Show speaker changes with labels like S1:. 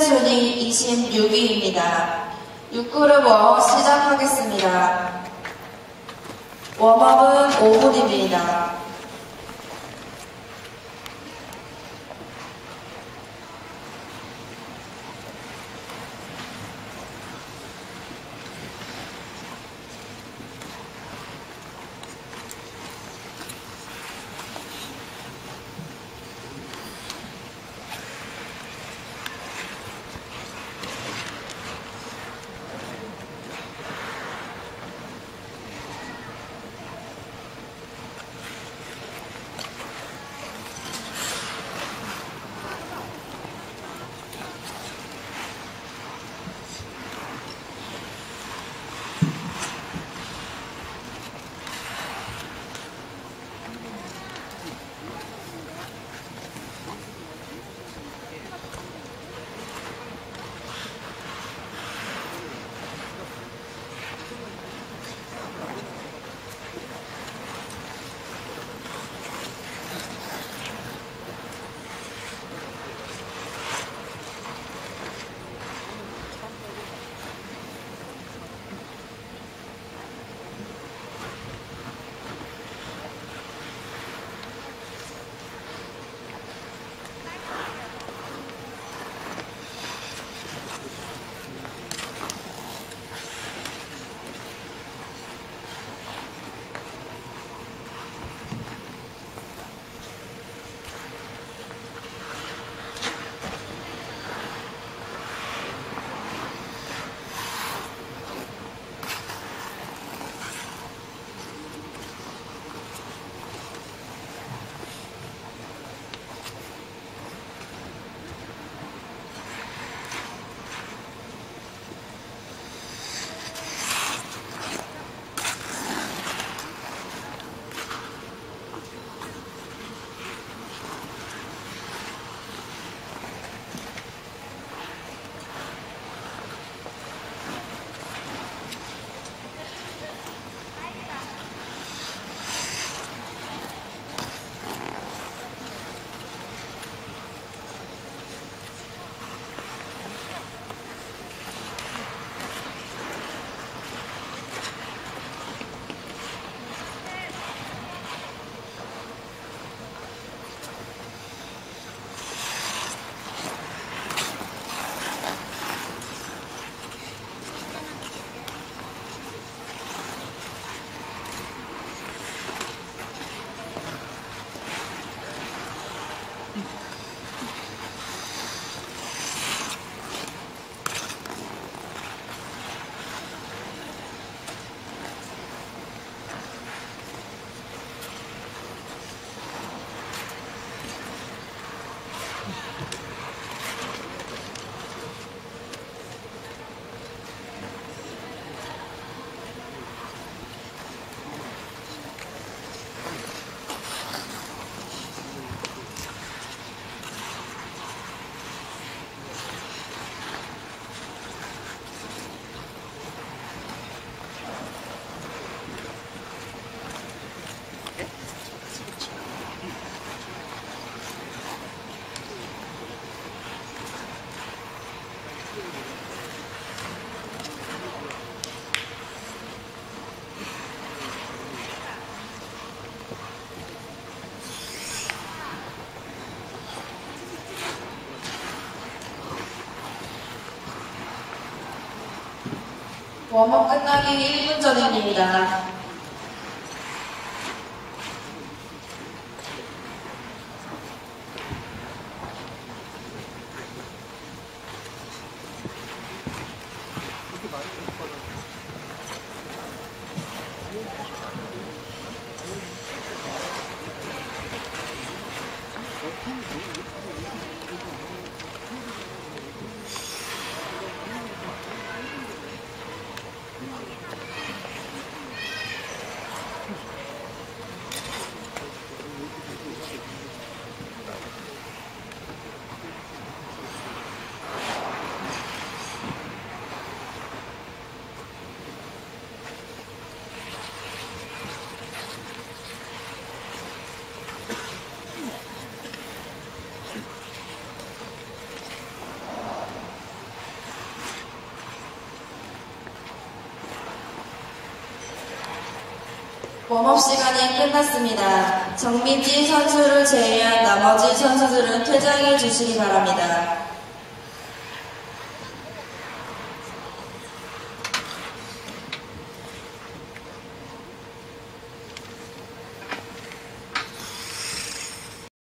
S1: 순위 26위입니다. 6그룹 워 시작하겠습니다. 웜업은 5분입니다. 웜업 끝나기 1분 전입니다. 웜업 시간이 끝났습니다. 정민지 선수를 제외한 나머지 선수들은 퇴장해 주시기 바랍니다.